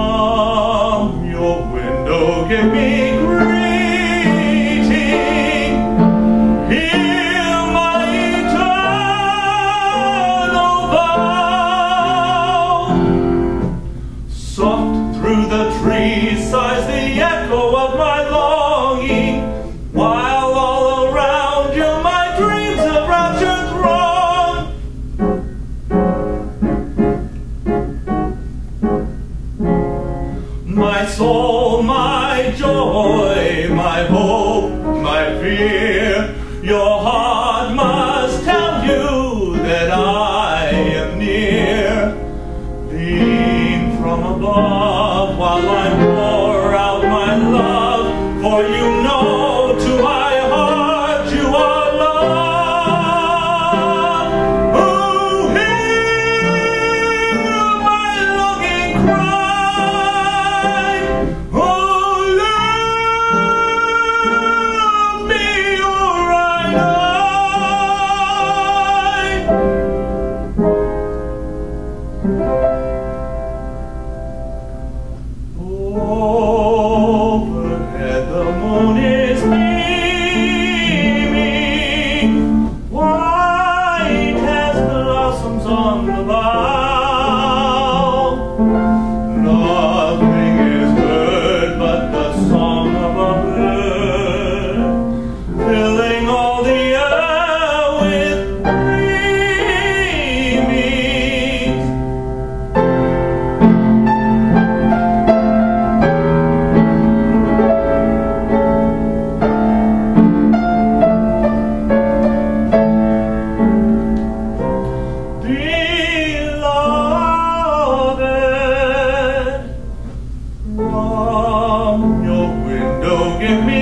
From your window give me greeting. Hear my eternal vow. Soft through the trees sighs the echo of my longing. Why My soul, my joy, my hope, my fear, your heart must tell you that I am near. Lean from above while I pour out my love, for you know. 忘了吧。me